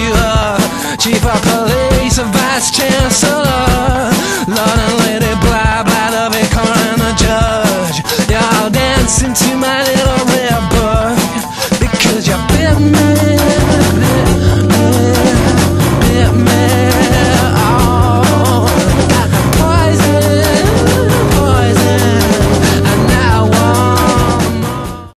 Sheila, Chief of Police, a Vice Chancellor, Lord and Lady, blah blah, the Vicar and the Judge. You're all dancing to my